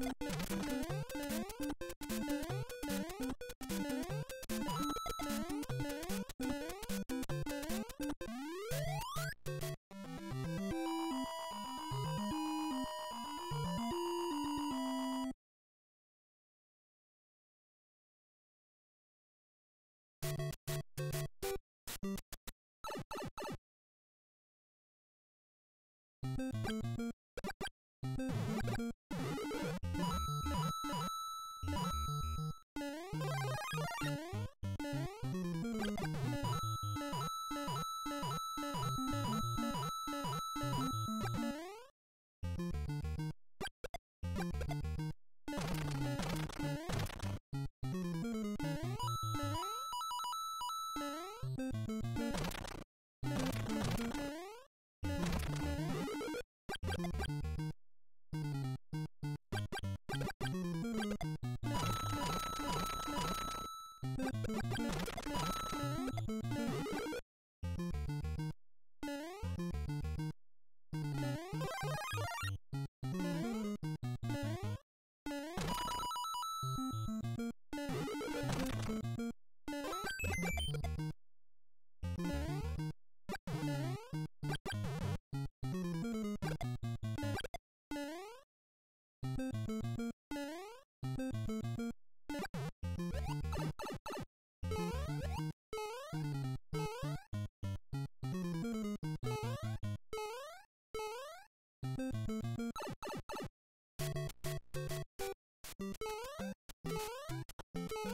Thank you.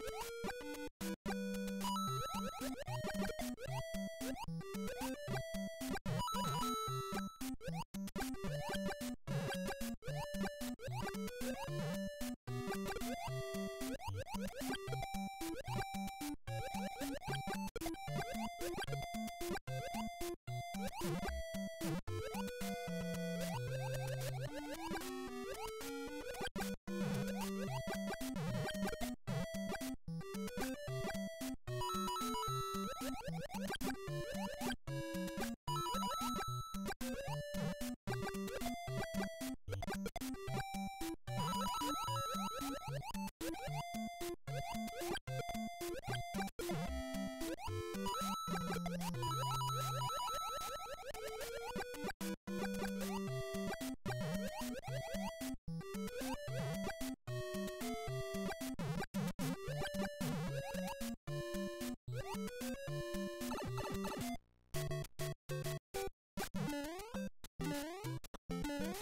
you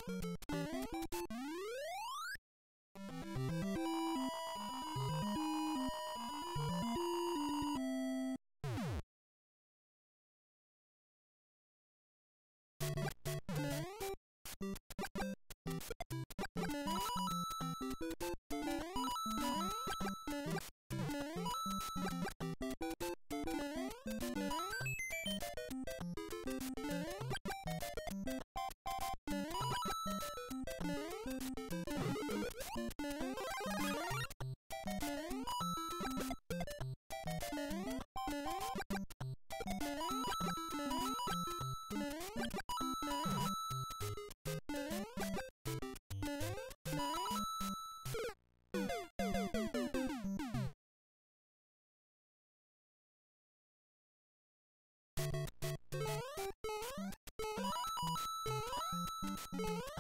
Woo! Mm-hmm.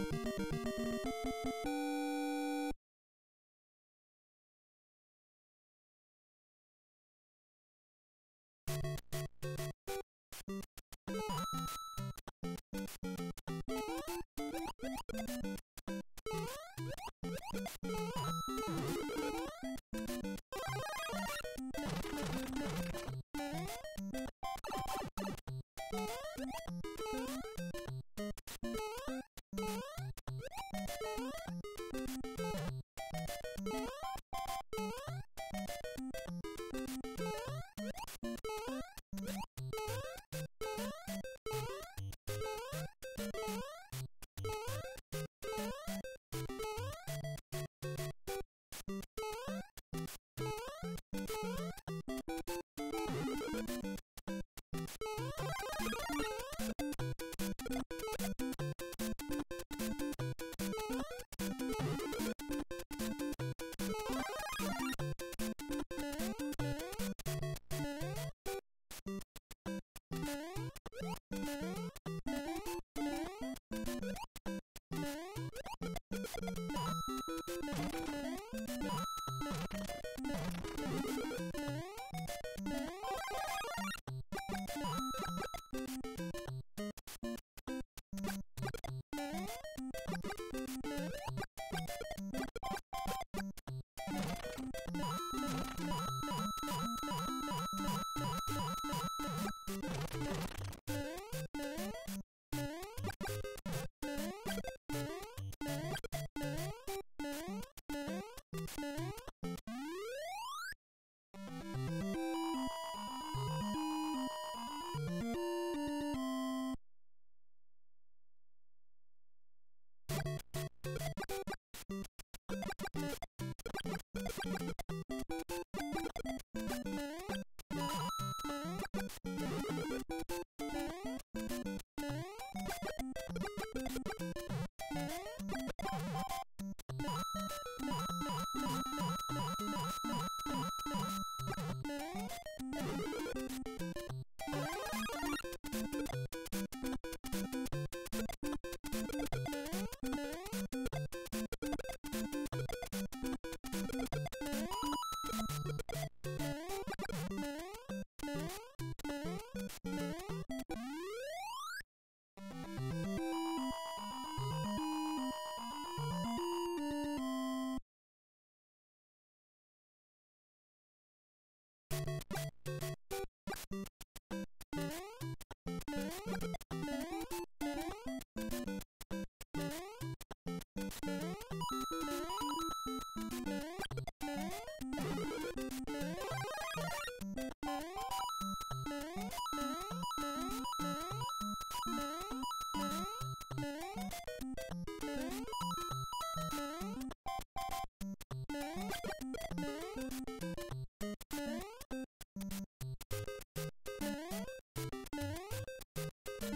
You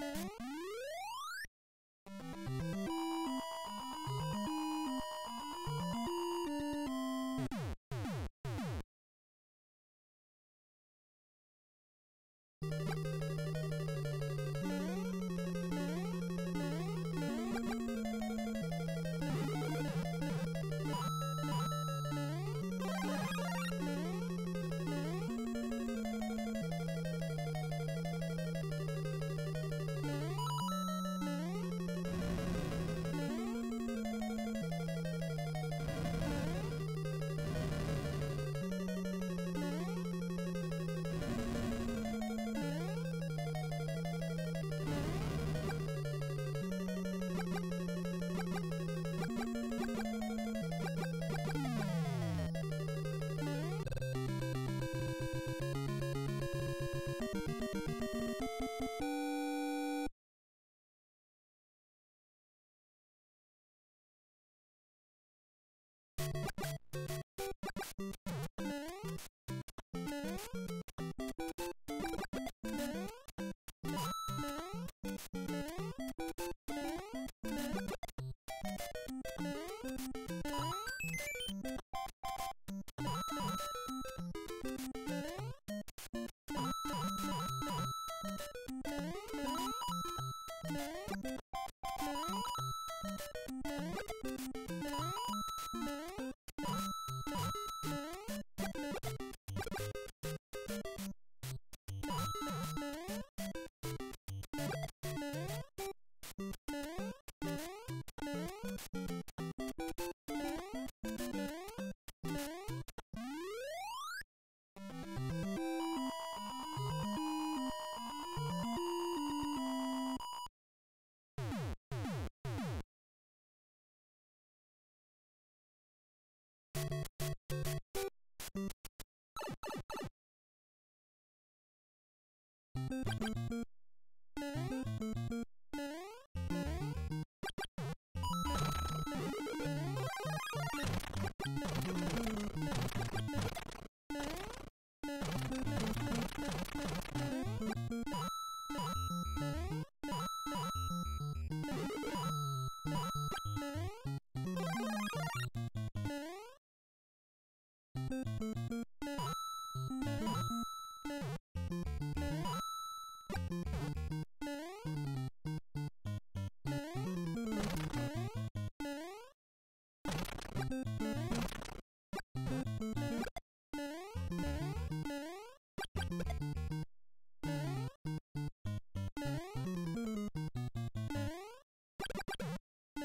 Thank you.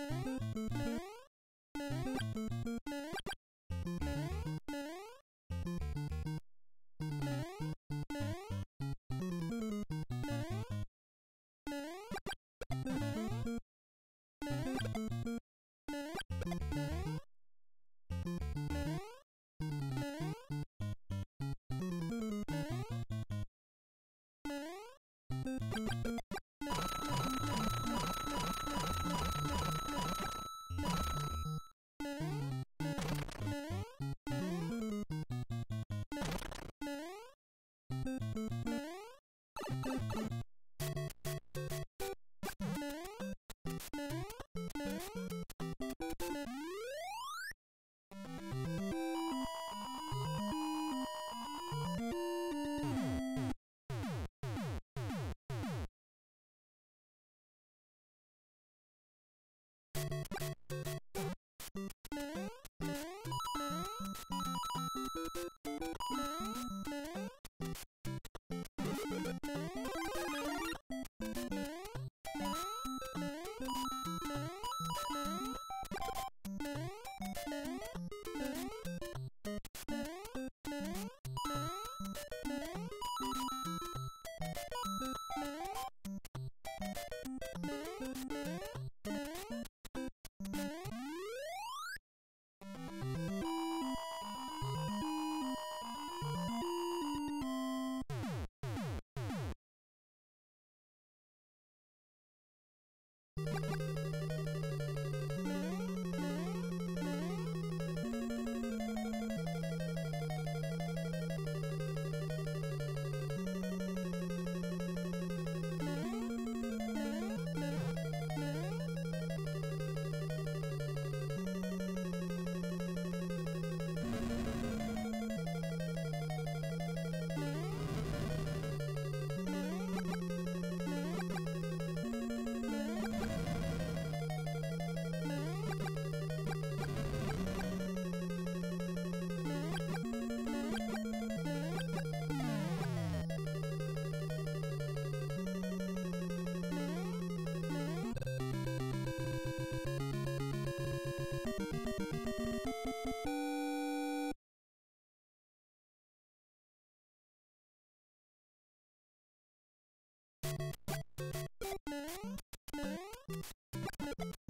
Thank you.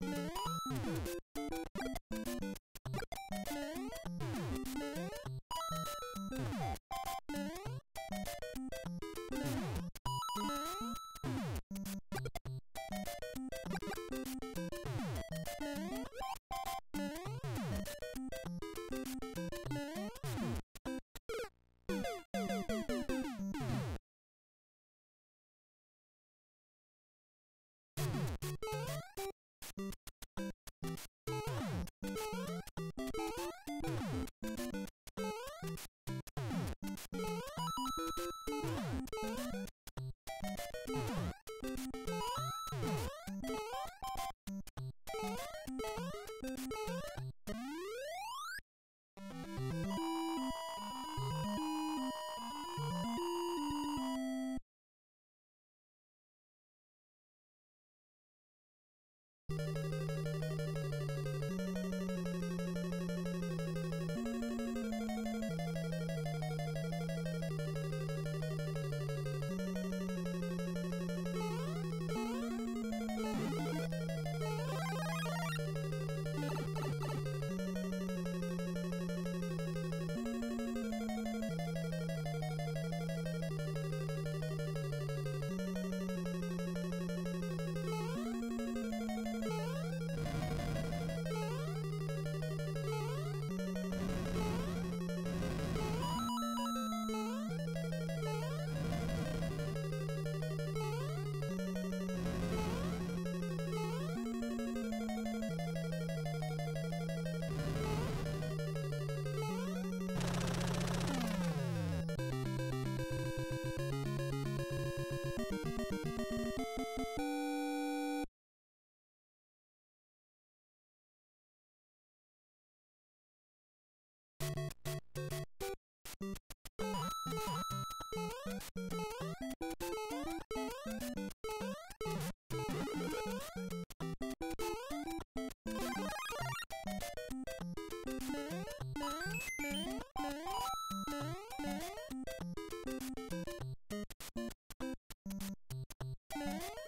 you Mm-hmm.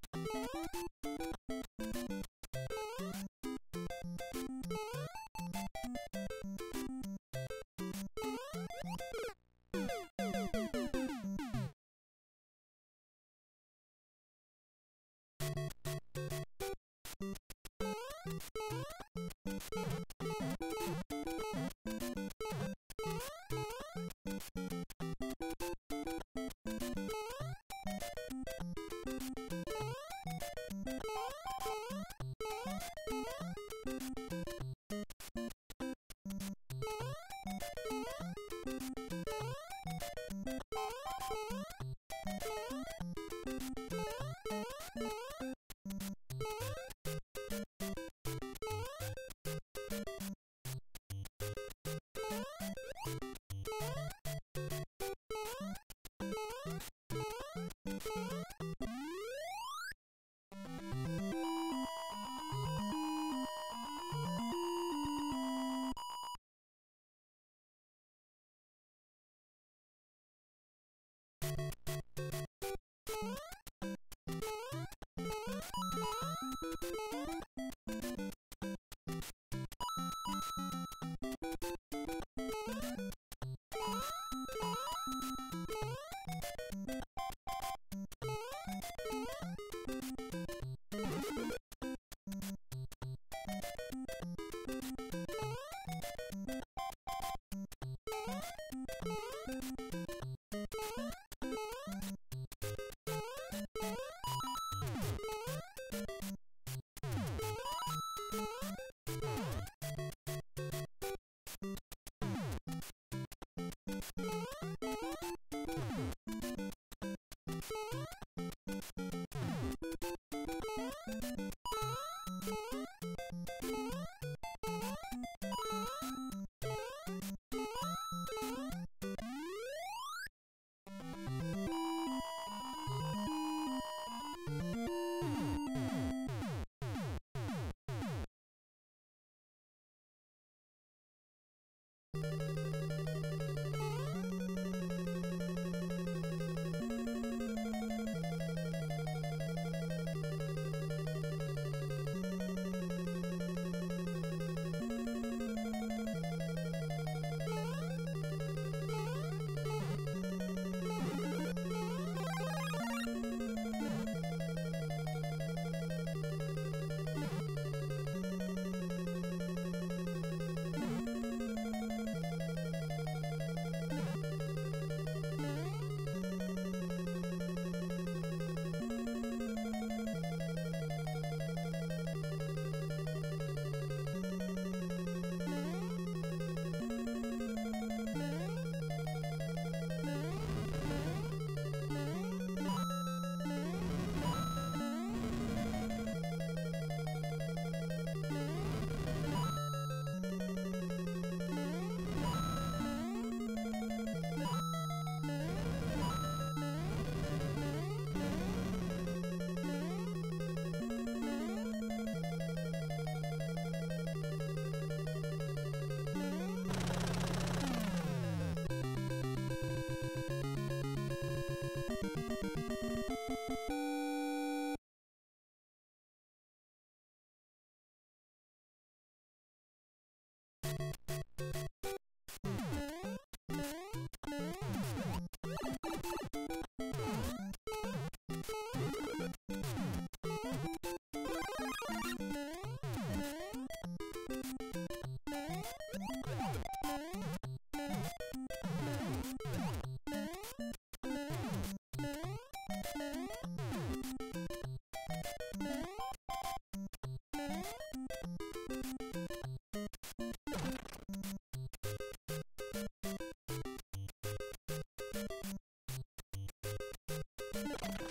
Thank you.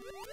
you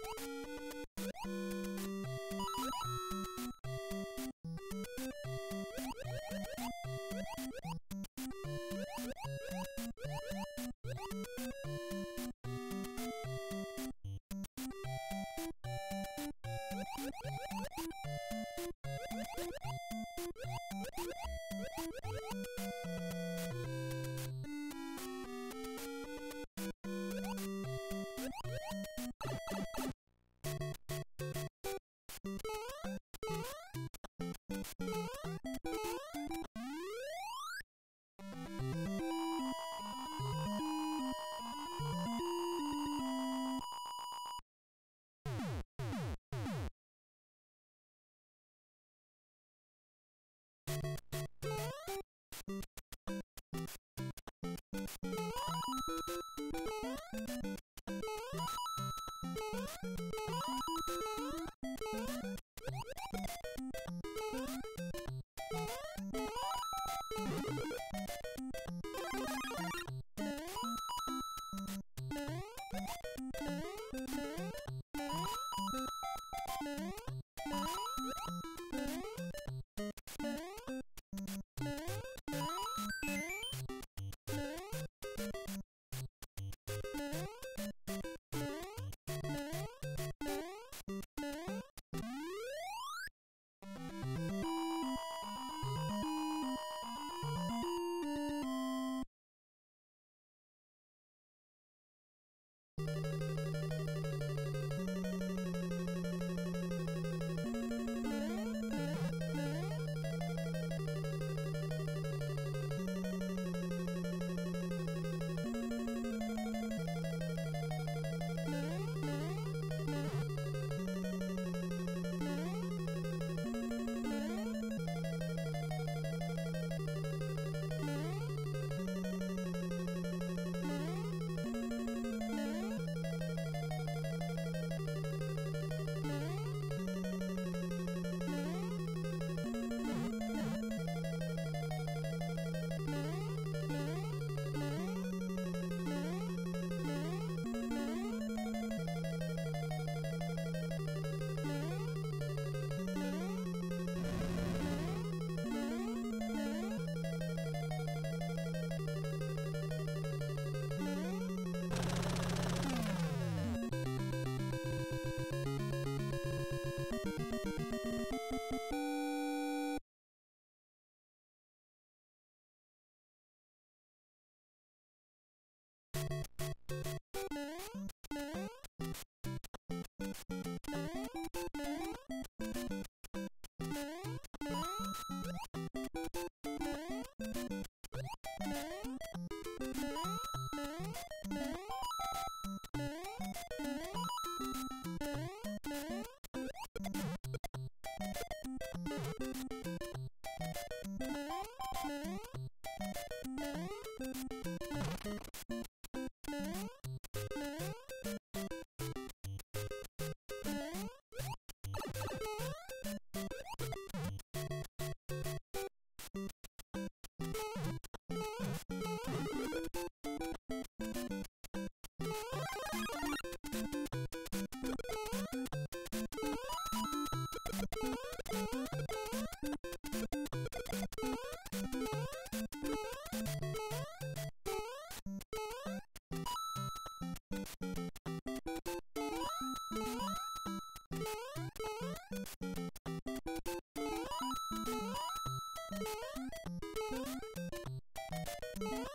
Yeah.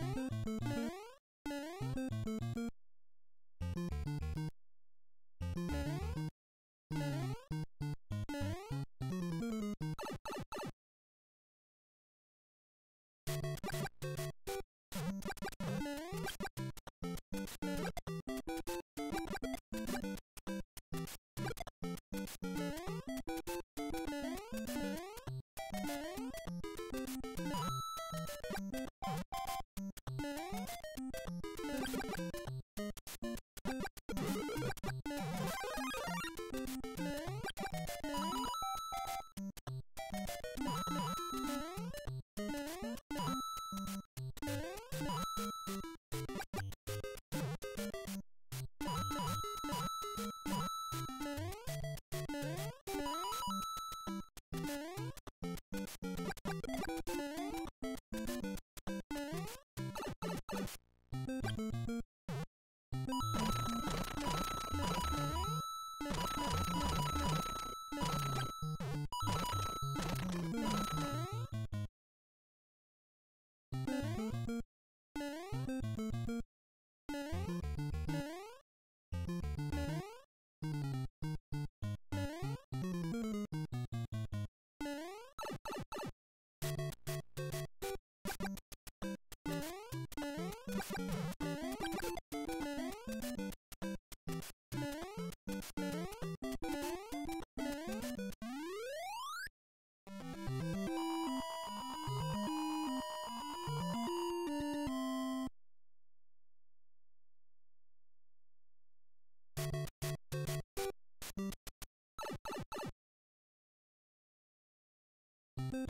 Thank you.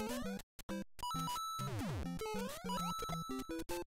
フフフフ。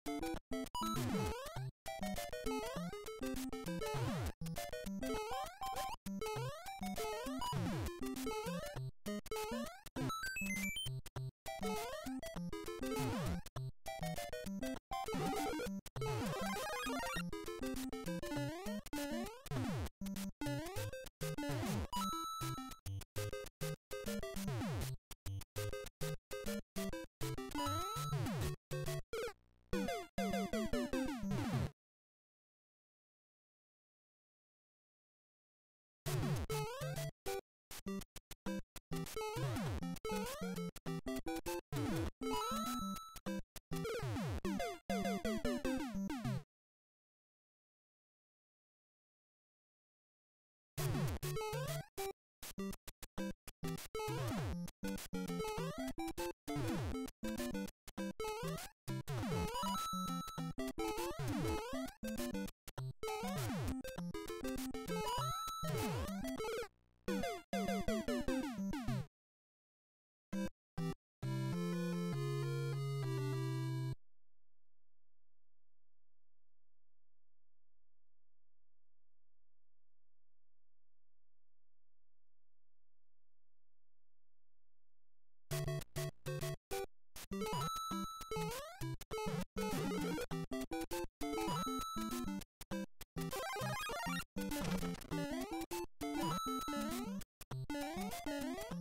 うん。Thank you.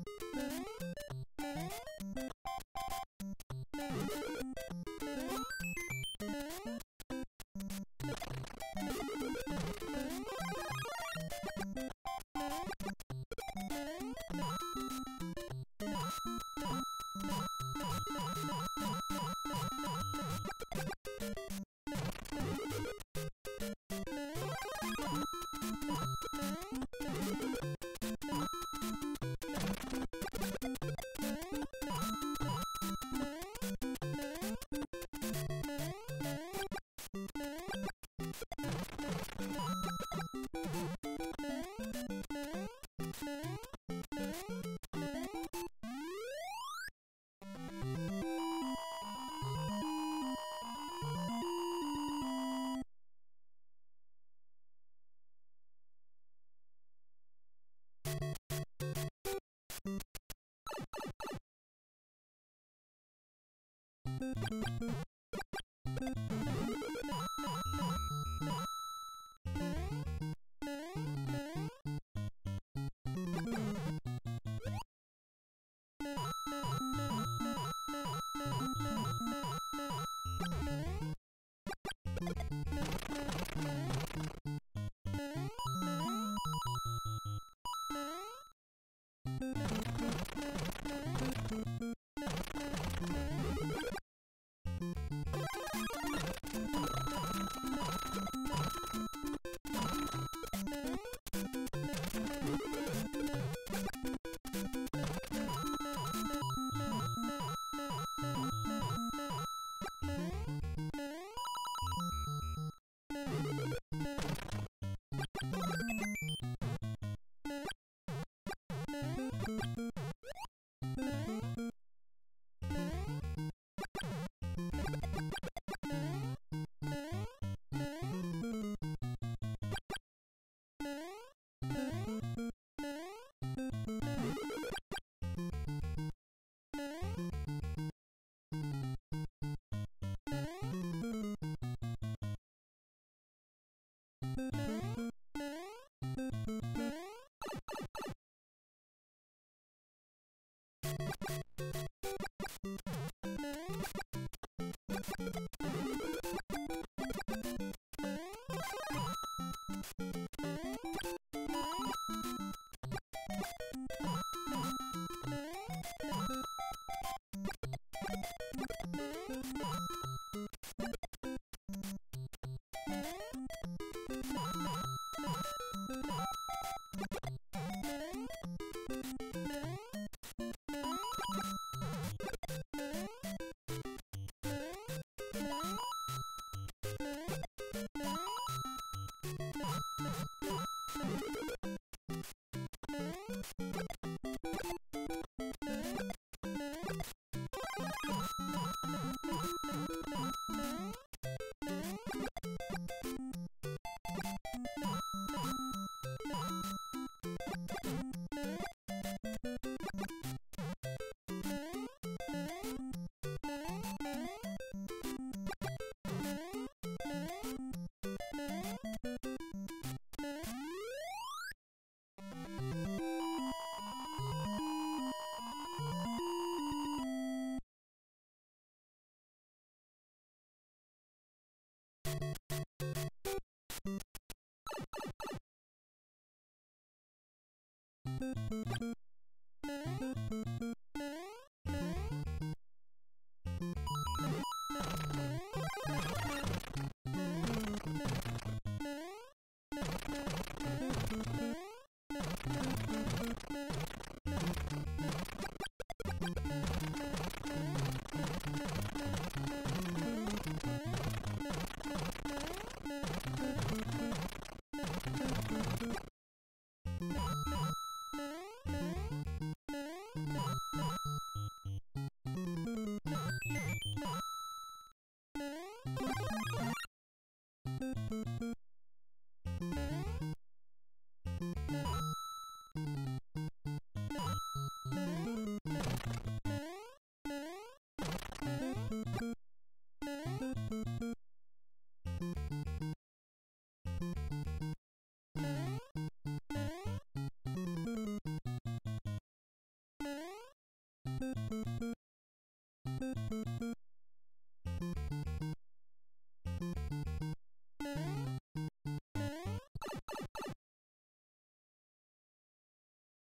Boop. you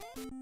Thank you.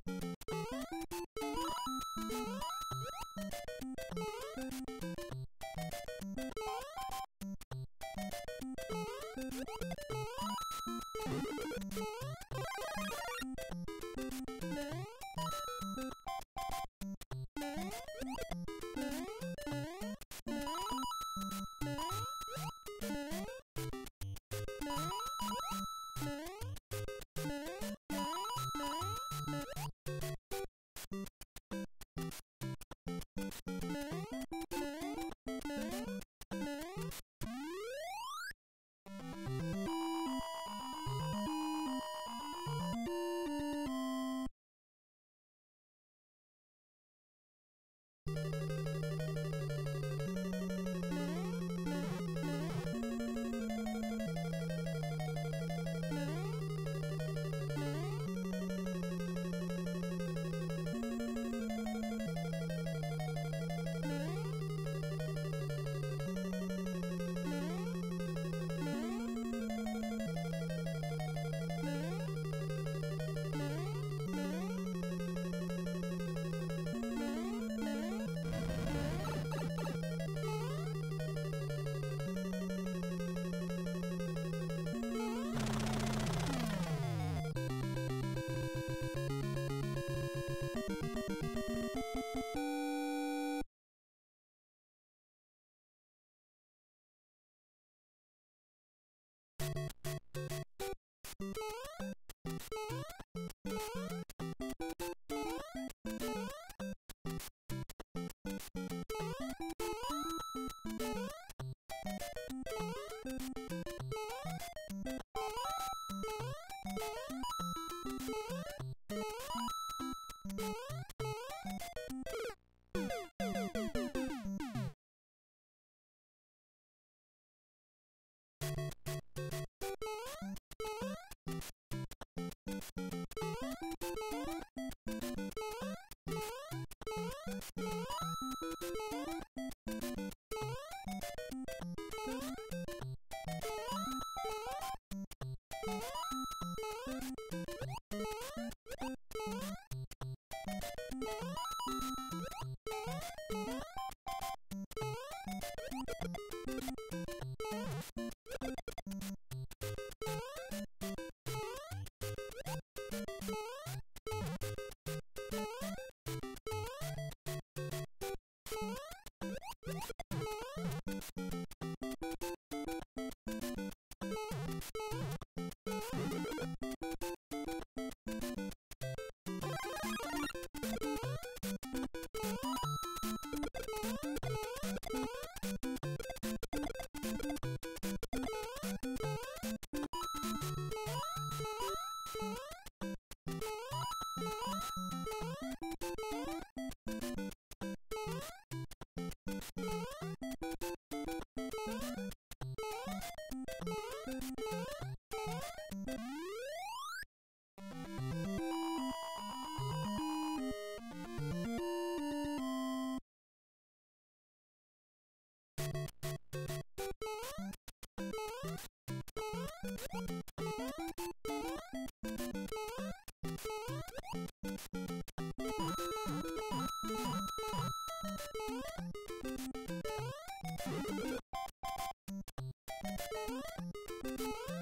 ピッ! Thank you.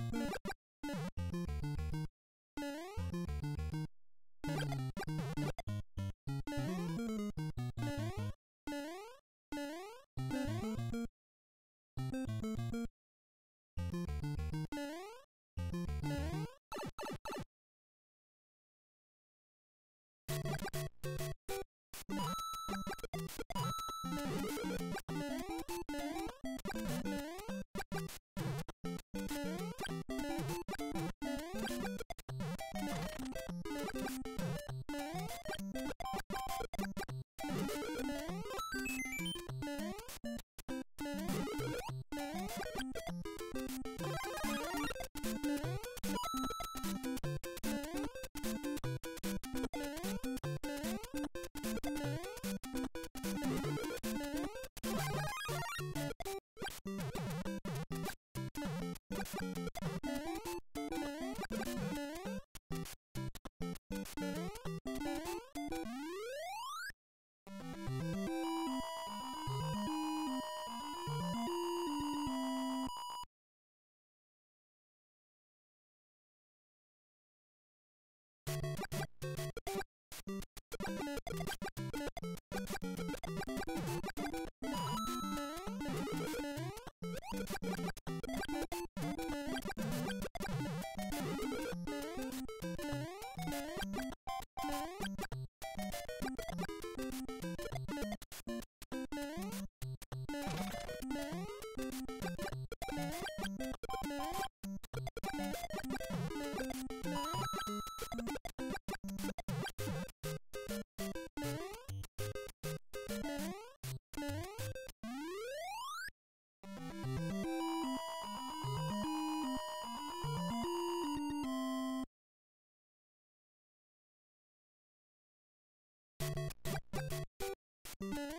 you you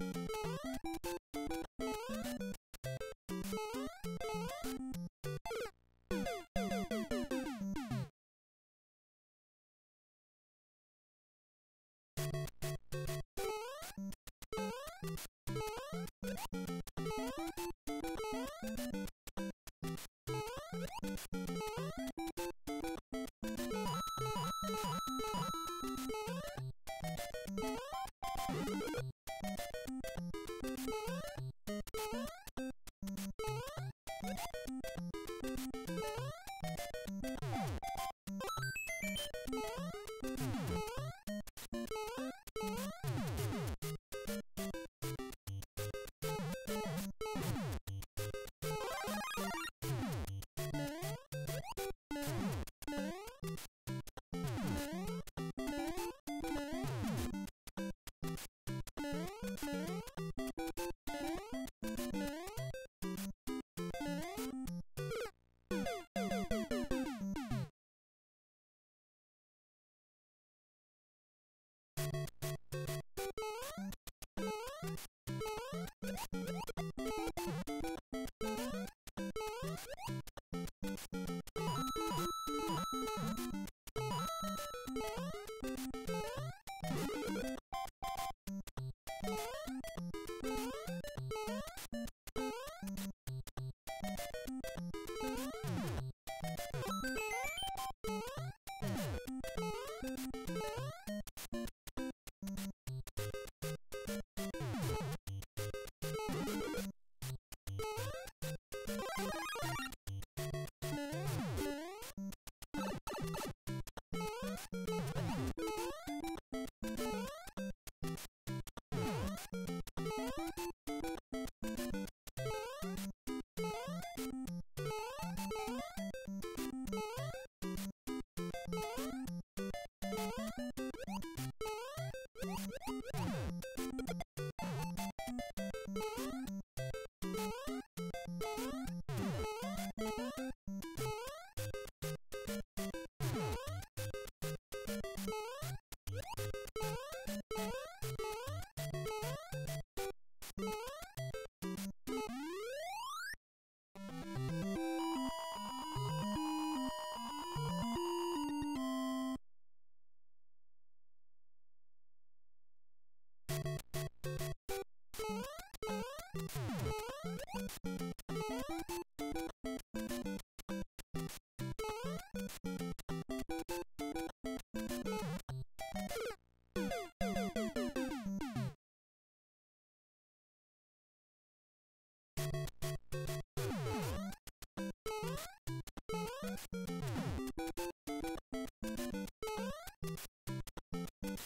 you Thank you.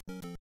Bye.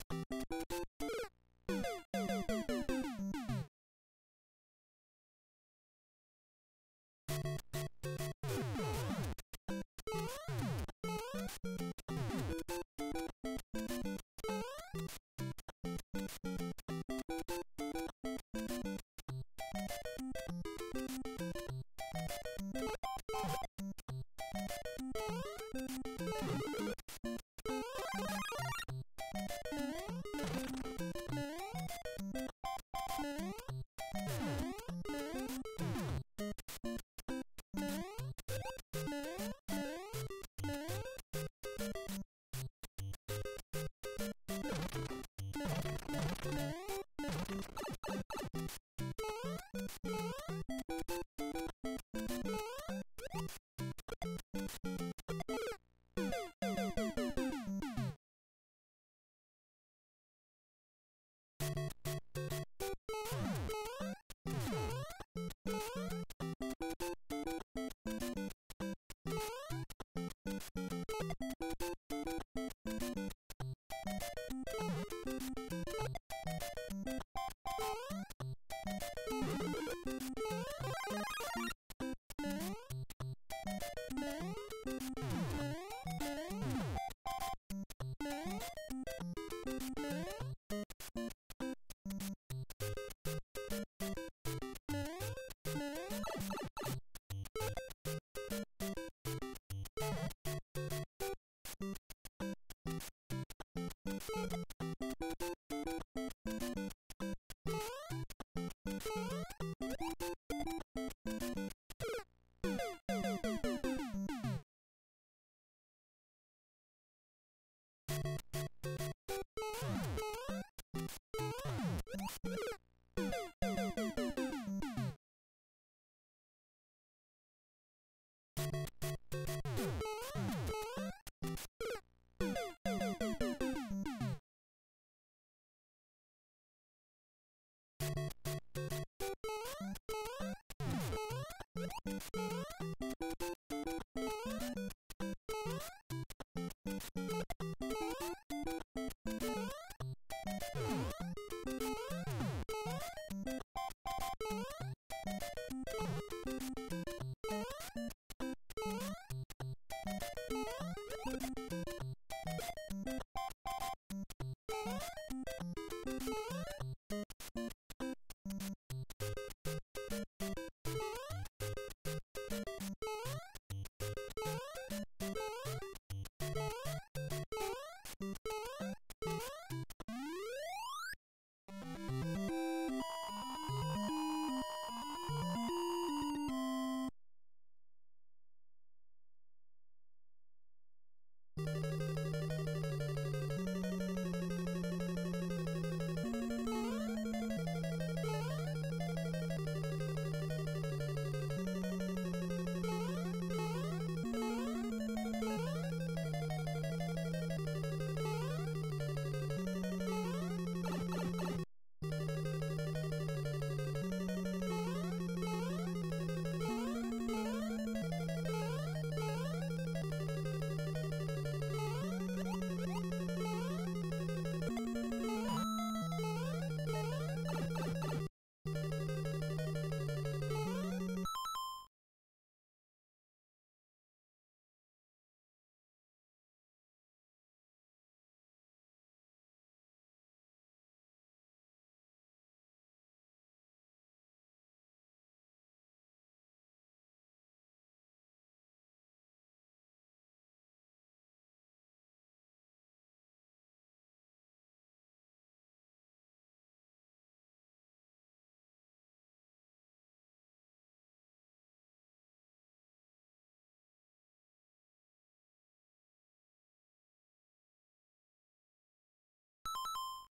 Thank you. you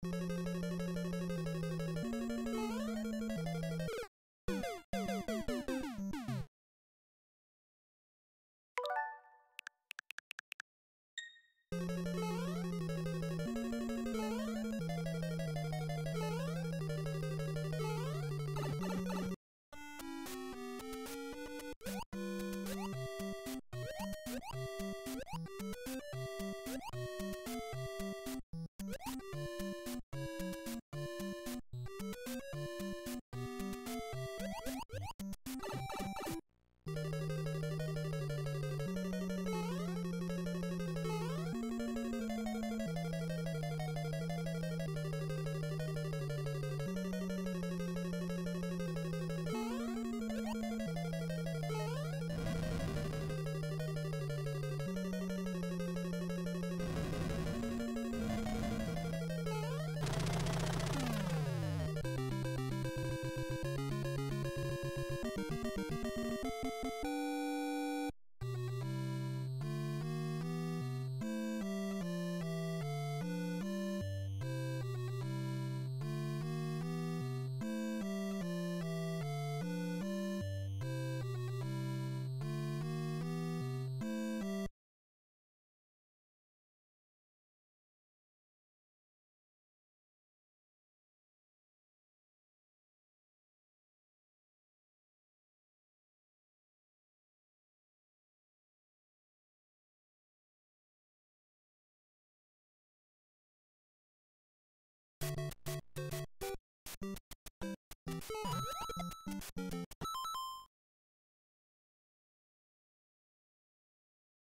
Música